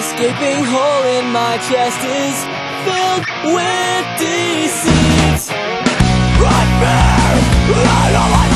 Escaping hole in my chest is filled with deceit. Nightmare, I don't like.